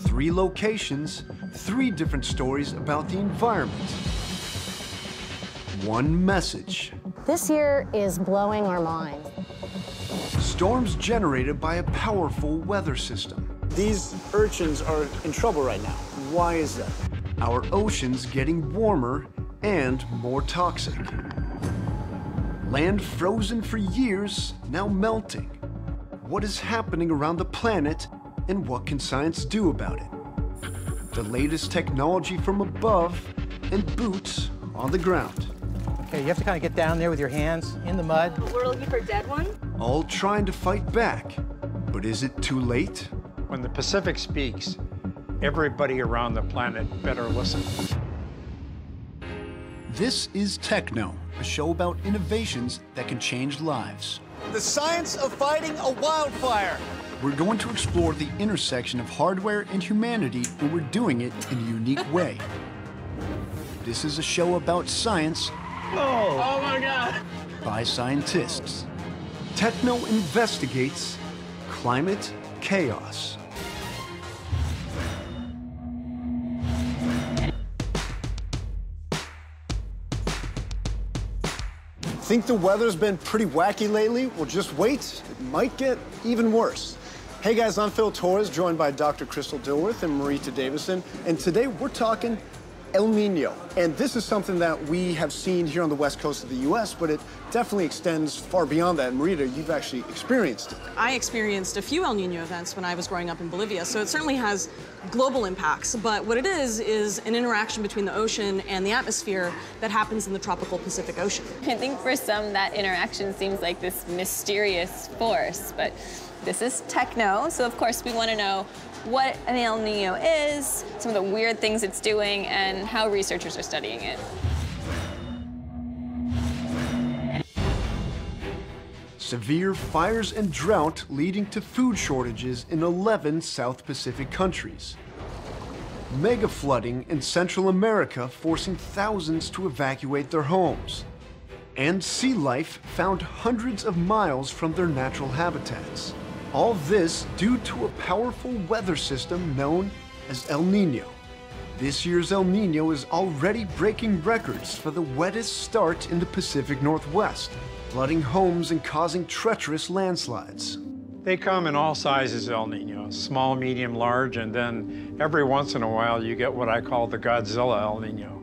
Three locations, three different stories about the environment. One message. This year is blowing our minds. Storms generated by a powerful weather system. These urchins are in trouble right now. Why is that? Our oceans getting warmer and more toxic. Land frozen for years, now melting. What is happening around the planet and what can science do about it? The latest technology from above and boots on the ground. Okay, you have to kind of get down there with your hands in the mud. We're looking for a dead one? All trying to fight back. But is it too late? When the Pacific speaks, everybody around the planet better listen. This is TechKnow, a show about innovations that can change lives. The science of fighting a wildfire. We're going to explore the intersection of hardware and humanity, and we're doing it in a unique way. This is a show about science. Oh, oh my God. By scientists. TechKnow investigates climate chaos. Think the weather's been pretty wacky lately? Well, just wait. It might get even worse. Hey guys, I'm Phil Torres, joined by Dr. Crystal Dilworth and Marita Davison, and today we're talking El Nino. And this is something that we have seen here on the west coast of the U.S., but it definitely extends far beyond that. And Marita, you've actually experienced it. I experienced a few El Nino events when I was growing up in Bolivia, so it certainly has global impacts. But what it is, is an interaction between the ocean and the atmosphere that happens in the tropical Pacific Ocean. I think for some, that interaction seems like this mysterious force, but this is TechKnow, so of course we want to know what an El Nino is, some of the weird things it's doing, and how researchers are studying it. Severe fires and drought leading to food shortages in 11 South Pacific countries. Mega flooding in Central America forcing thousands to evacuate their homes. And sea life found hundreds of miles from their natural habitats. All this due to a powerful weather system known as El Nino. This year's El Nino is already breaking records for the wettest start in the Pacific Northwest, flooding homes and causing treacherous landslides. They come in all sizes, El Nino, small, medium, large, and then every once in a while you get what I call the Godzilla El Nino.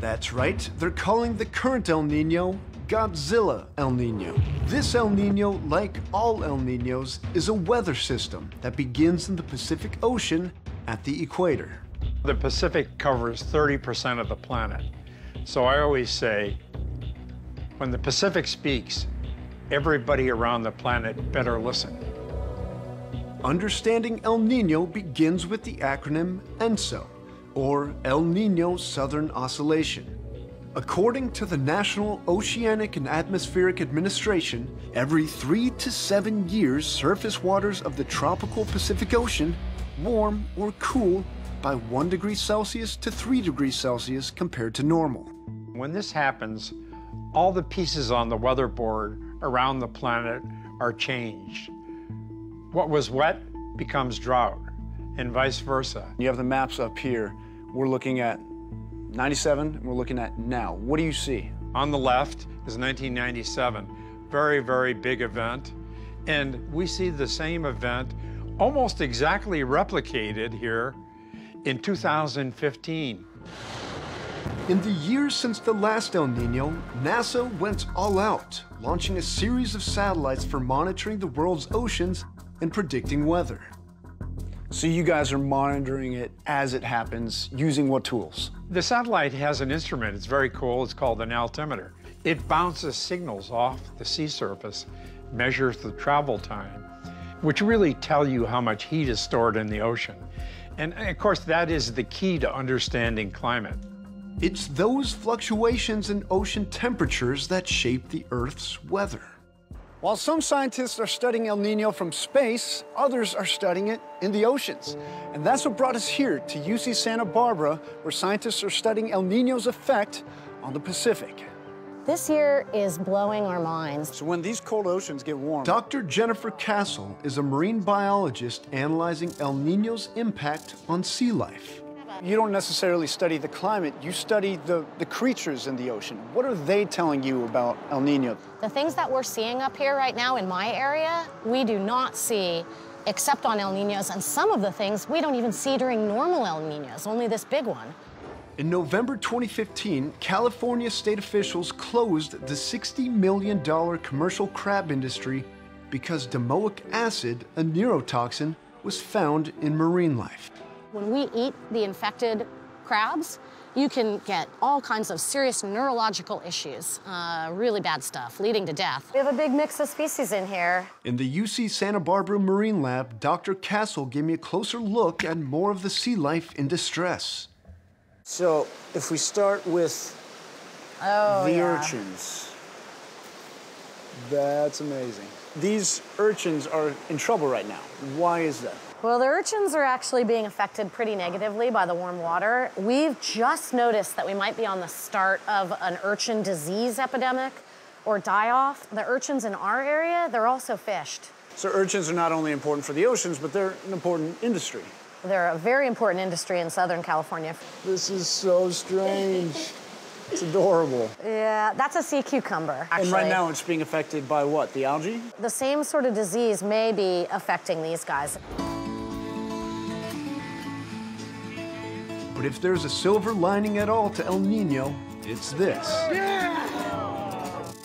That's right, they're calling the current El Nino Godzilla El Nino. This El Nino, like all El Ninos, is a weather system that begins in the Pacific Ocean at the equator. The Pacific covers 30% of the planet. So I always say, when the Pacific speaks, everybody around the planet better listen. Understanding El Nino begins with the acronym ENSO, or El Nino Southern Oscillation. According to the National Oceanic and Atmospheric Administration, every three to seven years, surface waters of the tropical Pacific Ocean warm or cool by 1 degree Celsius to 3 degrees Celsius compared to normal. When this happens, all the pieces on the weatherboard around the planet are changed. What was wet becomes drought, and vice versa. You have the maps up here. We're looking at 97, we're looking at now. What do you see? On the left is 1997. Very, very big event. And we see the same event almost exactly replicated here in 2015. In the years since the last El Nino, NASA went all out, launching a series of satellites for monitoring the world's oceans and predicting weather. So you guys are monitoring it as it happens, using what tools? The satellite has an instrument. It's very cool. It's called an altimeter. It bounces signals off the sea surface, measures the travel time, which really tell you how much heat is stored in the ocean. And of course, that is the key to understanding climate. It's those fluctuations in ocean temperatures that shape the Earth's weather. While some scientists are studying El Nino from space, others are studying it in the oceans. And that's what brought us here to UC Santa Barbara, where scientists are studying El Nino's effect on the Pacific. This year is blowing our minds. So when these cold oceans get warm, Dr. Jennifer Caselle is a marine biologist analyzing El Nino's impact on sea life. You don't necessarily study the climate, you study the, the creatures in the ocean. What are they telling you about El Nino? The things that we're seeing up here right now in my area, we do not see except on El Ninos, and some of the things we don't even see during normal El Ninos, only this big one. In November 2015, California state officials closed the $60 million commercial crab industry because domoic acid, a neurotoxin, was found in marine life. When we eat the infected crabs, you can get all kinds of serious neurological issues, uh, really bad stuff, leading to death. We have a big mix of species in here. In the UC Santa Barbara Marine Lab, Dr. Caselle gave me a closer look at more of the sea life in distress. So if we start with Oh, the yeah. urchins, that's amazing. These urchins are in trouble right now. Why is that? Well, the urchins are actually being affected pretty negatively by the warm water. We've just noticed that we might be on the start of an urchin disease epidemic or die off. The urchins in our area, they're also fished. So urchins are not only important for the oceans, but they're an important industry. They're a very important industry in Southern California. This is so strange. It's adorable. Yeah, that's a sea cucumber, actually. And right now it's being affected by what? The algae? The same sort of disease may be affecting these guys. But if there's a silver lining at all to El Nino, it's this.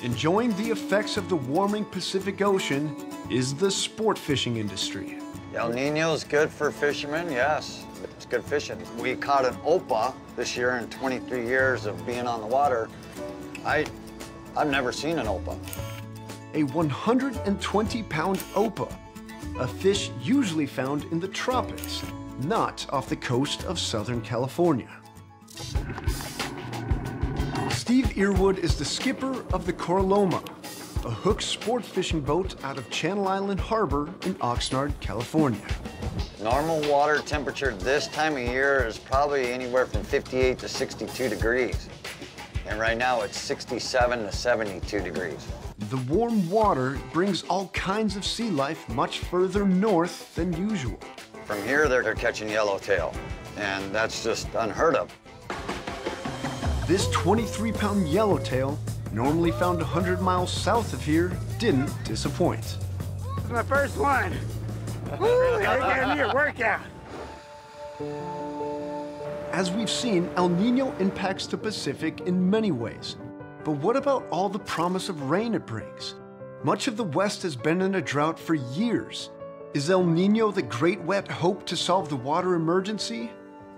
Enjoying the effects of the warming Pacific Ocean is the sport fishing industry. El Nino is good for fishermen, yes. It's good fishing. We caught an opa this year in 23 years of being on the water. I, I've never seen an opa. A 120 pound opa, a fish usually found in the tropics, not off the coast of Southern California. Steve Earwood is the skipper of the Coraloma, a hook sport fishing boat out of Channel Island Harbor in Oxnard, California. Normal water temperature this time of year is probably anywhere from 58 to 62 degrees. And right now it's 67 to 72 degrees. The warm water brings all kinds of sea life much further north than usual. From here, they're, they're catching yellowtail, and that's just unheard of. This 23 pound yellowtail, normally found 100 miles south of here, didn't disappoint. It's my first one. Woo, gotta give me a workout. As we've seen, El Nino impacts the Pacific in many ways. But what about all the promise of rain it brings? Much of the West has been in a drought for years. Is El Nino the great wet hope to solve the water emergency?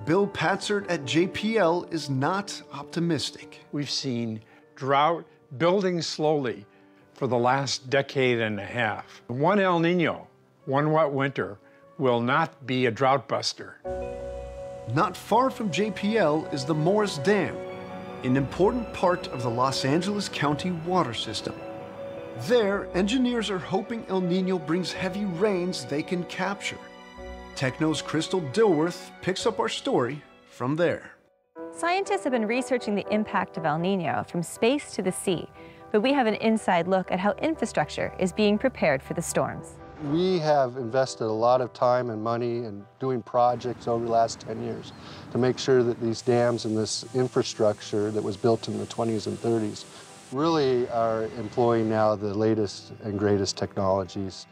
Bill Patzert at JPL is not optimistic. We've seen drought building slowly for the last decade and a half. One El Nino, one wet winter, will not be a drought buster. Not far from JPL is the Morris Dam, an important part of the Los Angeles County water system. There, engineers are hoping El Nino brings heavy rains they can capture. TechKnow's Crystal Dilworth picks up our story from there. Scientists have been researching the impact of El Nino from space to the sea, but we have an inside look at how infrastructure is being prepared for the storms. We have invested a lot of time and money in doing projects over the last 10 years to make sure that these dams and this infrastructure that was built in the 20s and 30s really are employing now the latest and greatest technologies.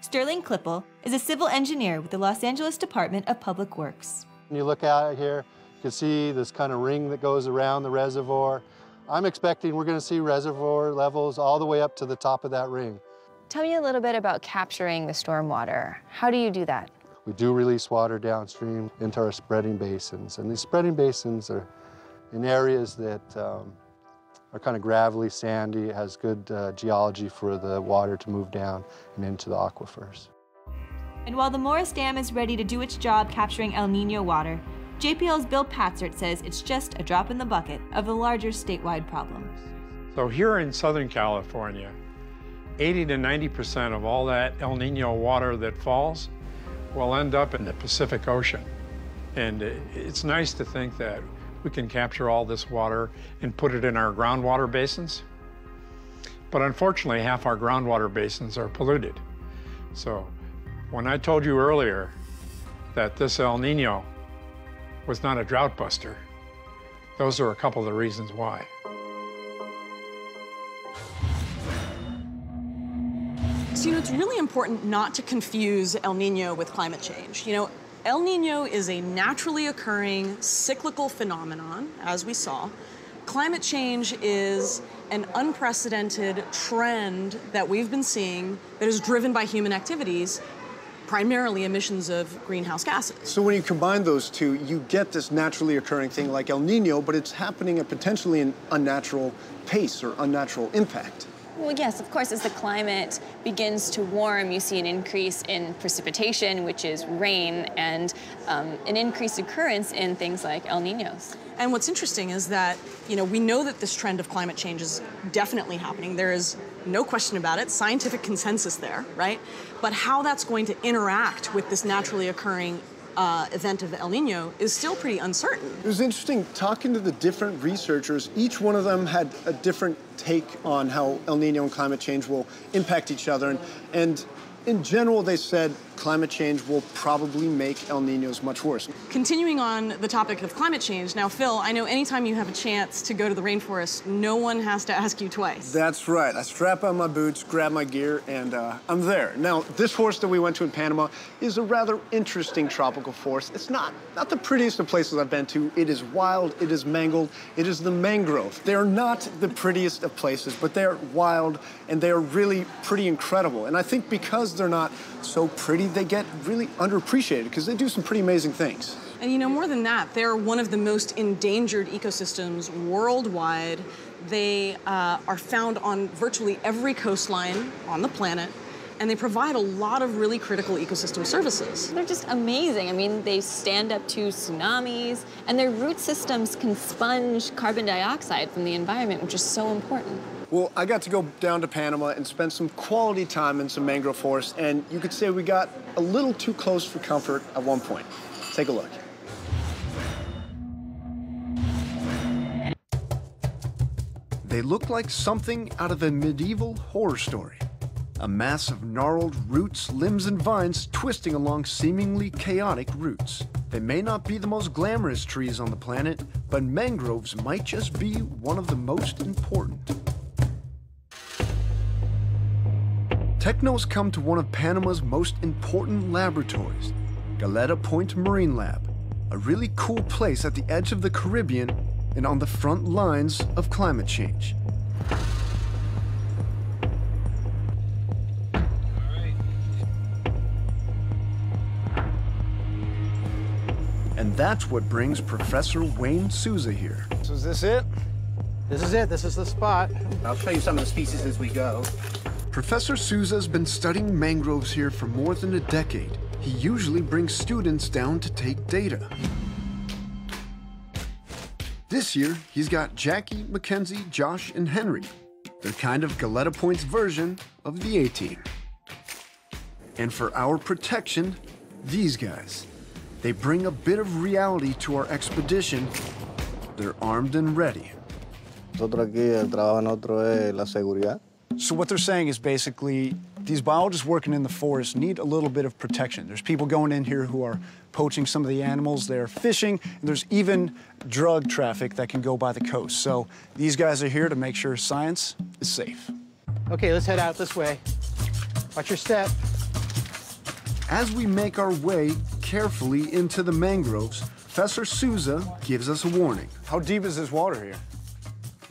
Sterling Klippel is a civil engineer with the Los Angeles Department of Public Works. When you look out here, you can see this kind of ring that goes around the reservoir. I'm expecting we're going to see reservoir levels all the way up to the top of that ring. Tell me a little bit about capturing the stormwater. How do you do that? We do release water downstream into our spreading basins, and these spreading basins are in areas that um, are kind of gravelly, sandy, it has good uh, geology for the water to move down and into the aquifers. And while the Morris Dam is ready to do its job capturing El Nino water, JPL's Bill Patzert says it's just a drop in the bucket of the larger statewide problem. So here in Southern California, 80 to 90% of all that El Nino water that falls will end up in the Pacific Ocean. And it's nice to think that we can capture all this water and put it in our groundwater basins But unfortunately, half our groundwater basins are polluted. So when I told you earlier that this El Nino was not a drought buster, those are a couple of the reasons why. So, you know, it's really important not to confuse El Nino with climate change. You know, El Nino is a naturally occurring cyclical phenomenon, as we saw. Climate change is an unprecedented trend that we've been seeing that is driven by human activities, primarily emissions of greenhouse gases. So when you combine those two, you get this naturally occurring thing like El Nino, but it's happening at potentially an unnatural pace or unnatural impact. Well, yes, of course, as the climate begins to warm, you see an increase in precipitation, which is rain, and um, an increased occurrence in things like El Ninos. And what's interesting is that, you know, we know that this trend of climate change is definitely happening. There is no question about it, scientific consensus there, right? But how that's going to interact with this naturally occurring uh, event of El Nino is still pretty uncertain. It was interesting talking to the different researchers. Each one of them had a different take on how El Nino and climate change will impact each other. And, and in general, they said climate change will probably make El Ninos much worse. Continuing on the topic of climate change, now, Phil, I know anytime you have a chance to go to the rainforest, no one has to ask you twice. That's right. I strap on my boots, grab my gear, and uh, I'm there. Now, this forest that we went to in Panama is a rather interesting tropical forest. It's not, not the prettiest of places I've been to. It is wild, it is mangled, it is the mangrove. They're not the prettiest of places, but they're wild and they're really pretty incredible. And I think because they're not so pretty, they get really underappreciated because they do some pretty amazing things. And you know, more than that, they're one of the most endangered ecosystems worldwide. They uh, are found on virtually every coastline on the planet, and they provide a lot of really critical ecosystem services. They're just amazing. I mean, they stand up to tsunamis, and their root systems can sponge carbon dioxide from the environment, which is so important. Well, I got to go down to Panama and spend some quality time in some mangrove forests, and you could say we got a little too close for comfort at one point. Take a look. They look like something out of a medieval horror story. A mass of gnarled roots, limbs, and vines twisting along seemingly chaotic routes. They may not be the most glamorous trees on the planet, but mangroves might just be one of the most important. TechKnow's come to one of Panama's most important laboratories, Galeta Point Marine Lab, a really cool place at the edge of the Caribbean and on the front lines of climate change. And that's what brings Professor Wayne Sousa here. So is this it? This is it. This is the spot. I'll show you some of the species as we go. Professor Sousa's been studying mangroves here for more than a decade. He usually brings students down to take data. This year, he's got Jackie, Mackenzie, Josh, and Henry. They're kind of Galeta Point's version of the A-Team. And for our protection, these guys. They bring a bit of reality to our expedition. They're armed and ready. Nosotros aquí el trabajo nuestro es la seguridad. So what they're saying is basically these biologists working in the forest need a little bit of protection. There's people going in here who are poaching some of the animals, they're fishing, and there's even drug traffic that can go by the coast. So these guys are here to make sure science is safe. Okay, let's head out this way. Watch your step. As we make our way carefully into the mangroves, Professor Sousa gives us a warning. How deep is this water here?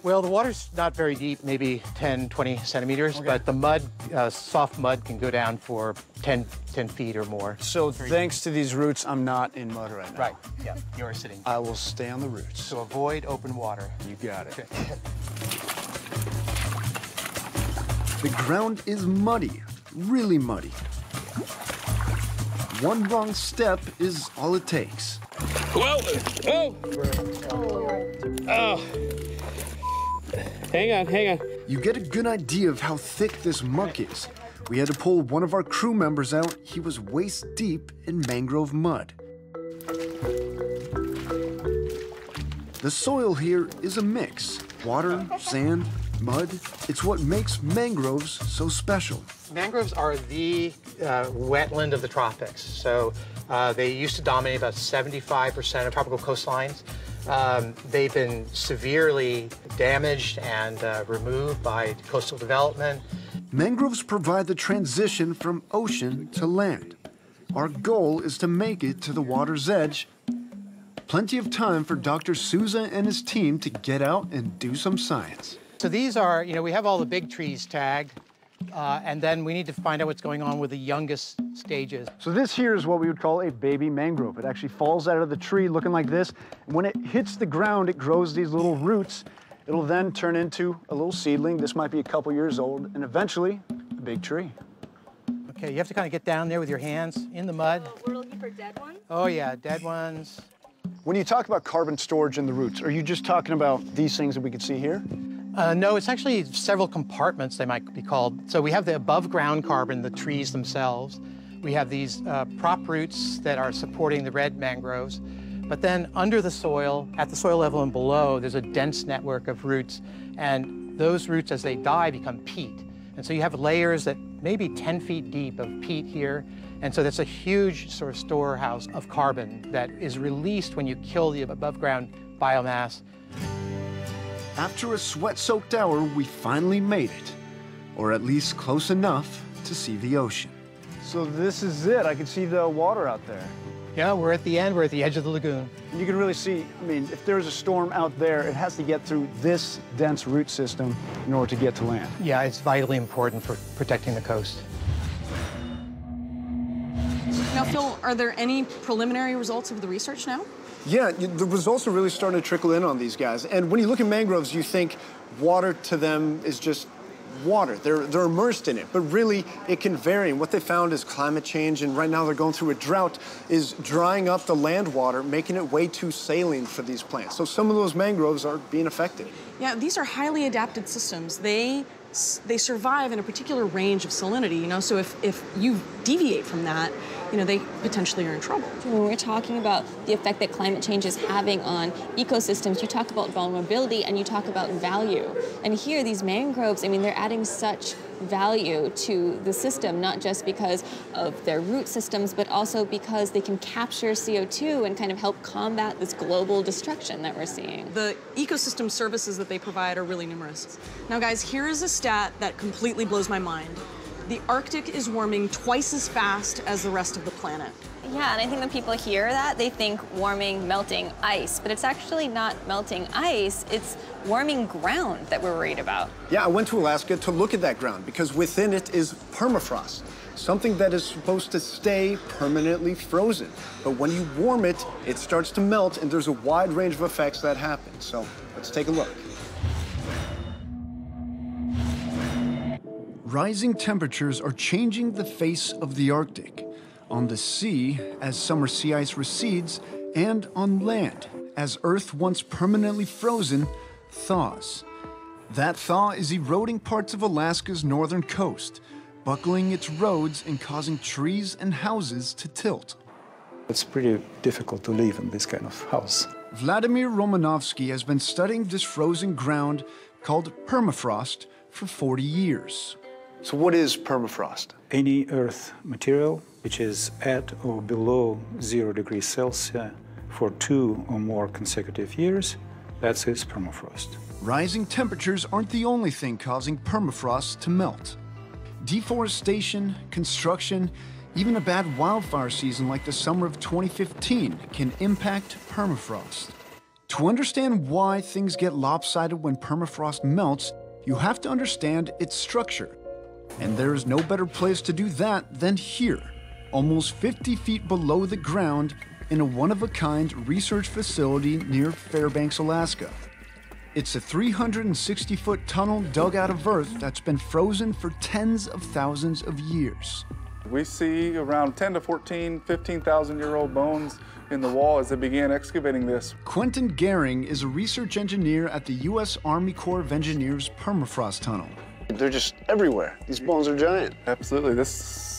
Well, the water's not very deep, maybe 10, 20 centimeters, okay. but the mud, uh, soft mud, can go down for 10, 10 feet or more. So thanks to these roots, I'm not in mud right now. Right, yeah, you're sitting. I will stay on the roots. So avoid open water. You got it. The ground is muddy, really muddy. One wrong step is all it takes. Whoa! Oh! Oh! Hang on, hang on. You get a good idea of how thick this muck is. We had to pull one of our crew members out. He was waist deep in mangrove mud. The soil here is a mix water, sand, Mud, it's what makes mangroves so special. Mangroves are the uh, wetland of the tropics. So uh, they used to dominate about 75% of tropical coastlines. Um, they've been severely damaged and uh, removed by coastal development. Mangroves provide the transition from ocean to land. Our goal is to make it to the water's edge. Plenty of time for Dr. Sousa and his team to get out and do some science. So these are, you know, we have all the big trees tagged, uh, and then we need to find out what's going on with the youngest stages. So this here is what we would call a baby mangrove. It actually falls out of the tree looking like this. And when it hits the ground, it grows these little roots. It'll then turn into a little seedling. This might be a couple years old, and eventually a big tree. Okay, you have to kind of get down there with your hands in the mud. Oh, we're looking for dead ones? Oh yeah, dead ones. When you talk about carbon storage in the roots, are you just talking about these things that we can see here? Uh, no, it's actually several compartments, they might be called. So we have the above ground carbon, the trees themselves. We have these uh, prop roots that are supporting the red mangroves. But then under the soil, at the soil level and below, there's a dense network of roots. And those roots, as they die, become peat. And so you have layers that may be 10 feet deep of peat here. And so that's a huge sort of storehouse of carbon that is released when you kill the above ground biomass. After a sweat-soaked hour, we finally made it, or at least close enough to see the ocean. So this is it. I can see the water out there. Yeah, we're at the end. We're at the edge of the lagoon. And you can really see, I mean, if there's a storm out there, it has to get through this dense root system in order to get to land. Yeah, it's vitally important for protecting the coast. Now, Phil, are there any preliminary results of the research now? Yeah, the results are really starting to trickle in on these guys. And when you look at mangroves, you think water to them is just water. They're, they're immersed in it. But really, it can vary. And what they found is climate change, and right now they're going through a drought, is drying up the land water, making it way too saline for these plants. So some of those mangroves are being affected. Yeah, these are highly adapted systems. They they survive in a particular range of salinity, you know, so if, if you deviate from that, you know, they potentially are in trouble. When we're talking about the effect that climate change is having on ecosystems, you talk about vulnerability and you talk about value. And here, these mangroves, I mean, they're adding such value to the system, not just because of their root systems, but also because they can capture CO2 and kind of help combat this global destruction that we're seeing. The ecosystem services that they provide are really numerous. Now, guys, here is a stat that completely blows my mind. The Arctic is warming twice as fast as the rest of the planet. Yeah, and I think when people hear that, they think warming, melting ice, but it's actually not melting ice, it's warming ground that we're worried about. Yeah, I went to Alaska to look at that ground because within it is permafrost, something that is supposed to stay permanently frozen. But when you warm it, it starts to melt, and there's a wide range of effects that happen. So let's take a look. Rising temperatures are changing the face of the Arctic. On the sea, as summer sea ice recedes, and on land, as Earth once permanently frozen thaws. That thaw is eroding parts of Alaska's northern coast, buckling its roads and causing trees and houses to tilt. It's pretty difficult to live in this kind of house. Vladimir Romanovsky has been studying this frozen ground called permafrost for 40 years. So, what is permafrost? Any earth material which is at or below zero degrees Celsius for two or more consecutive years, that's its permafrost. Rising temperatures aren't the only thing causing permafrost to melt. Deforestation, construction, even a bad wildfire season like the summer of 2015 can impact permafrost. To understand why things get lopsided when permafrost melts, you have to understand its structure. And there is no better place to do that than here, almost 50 feet below the ground in a one of a kind research facility near Fairbanks, Alaska. It's a 360 foot tunnel dug out of earth that's been frozen for tens of thousands of years. We see around 10 to 14, 15,000 year old bones in the wall as they began excavating this. Quentin Gehring is a research engineer at the U.S. Army Corps of Engineers permafrost tunnel. They're just everywhere. These bones are giant. Absolutely. This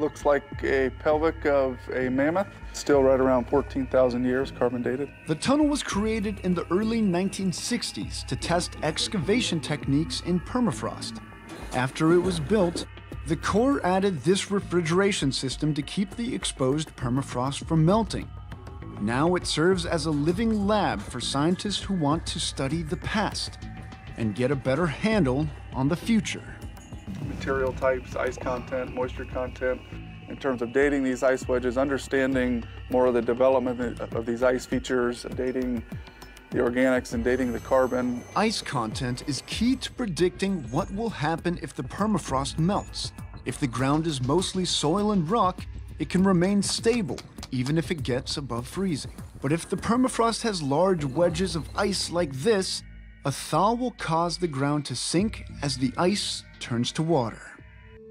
Looks like a pelvic of a mammoth, still right around 14,000 years carbon dated. The tunnel was created in the early 1960s to test excavation techniques in permafrost. After it was built, the Corps added this refrigeration system to keep the exposed permafrost from melting. Now it serves as a living lab for scientists who want to study the past and get a better handle on the future. Material types, ice content, moisture content, in terms of dating these ice wedges, understanding more of the development of these ice features, dating the organics and dating the carbon. Ice content is key to predicting what will happen if the permafrost melts. If the ground is mostly soil and rock, it can remain stable even if it gets above freezing. But if the permafrost has large wedges of ice like this, a thaw will cause the ground to sink as the ice turns to water.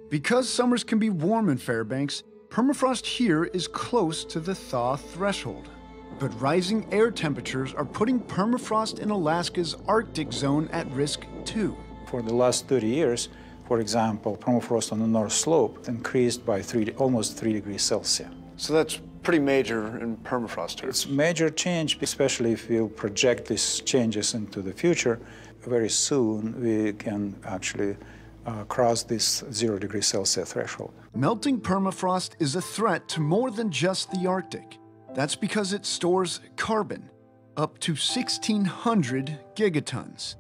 Because summers can be warm in Fairbanks, permafrost here is close to the thaw threshold. But rising air temperatures are putting permafrost in Alaska's Arctic zone at risk too. For the last 30 years, for example, permafrost on the North Slope increased by three, almost 3 degrees Celsius. So that's pretty major in permafrost terms. It's major change, especially if you project these changes into the future. Very soon we can actually uh, cross this zero degree Celsius threshold. Melting permafrost is a threat to more than just the Arctic. That's because it stores carbon, up to 1,600 gigatons.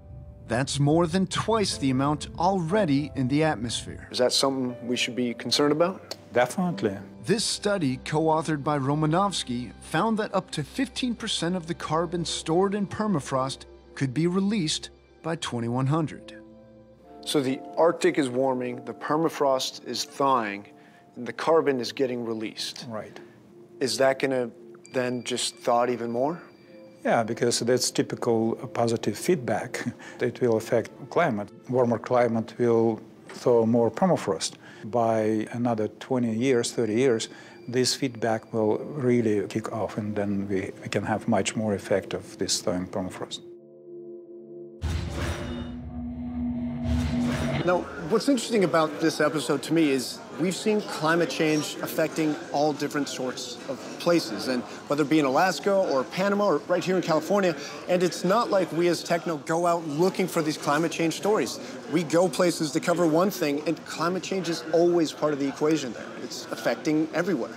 That's more than twice the amount already in the atmosphere. Is that something we should be concerned about? Definitely. This study, co-authored by Romanovsky, found that up to 15% of the carbon stored in permafrost could be released by 2100. So the Arctic is warming, the permafrost is thawing, and the carbon is getting released. Right. Is that going to then just thaw even more? Yeah, because that's typical uh, positive feedback. It will affect climate. Warmer climate will thaw more permafrost. By another 20 years, 30 years, this feedback will really kick off, and then we, we can have much more effect of this thawing permafrost. Now, what's interesting about this episode to me is we've seen climate change affecting all different sorts of places, and whether it be in Alaska or Panama or right here in California. And it's not like we as TechKnow go out looking for these climate change stories. We go places to cover one thing, and climate change is always part of the equation there. It's affecting everywhere.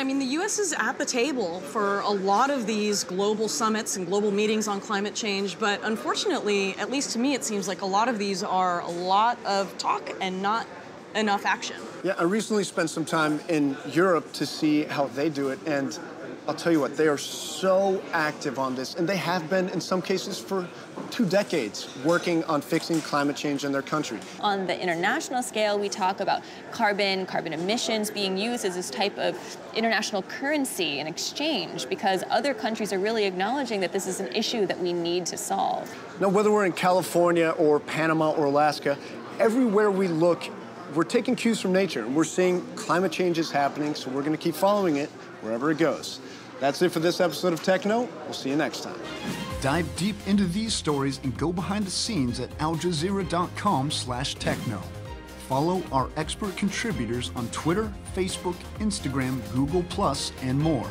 I mean, the U.S. is at the table for a lot of these global summits and global meetings on climate change, but unfortunately, at least to me, it seems like a lot of these are a lot of talk and not enough action. Yeah, I recently spent some time in Europe to see how they do it, and I'll tell you what, they are so active on this, and they have been, in some cases, for two decades working on fixing climate change in their country. On the international scale, we talk about carbon, carbon emissions being used as this type of international currency and exchange because other countries are really acknowledging that this is an issue that we need to solve. Now, whether we're in California or Panama or Alaska, everywhere we look, we're taking cues from nature and we're seeing climate change is happening, so we're going to keep following it wherever it goes. That's it for this episode of TechKnow. We'll see you next time. Dive deep into these stories and go behind the scenes at aljazeera.com slash techknow. Follow our expert contributors on Twitter, Facebook, Instagram, Google+, and more.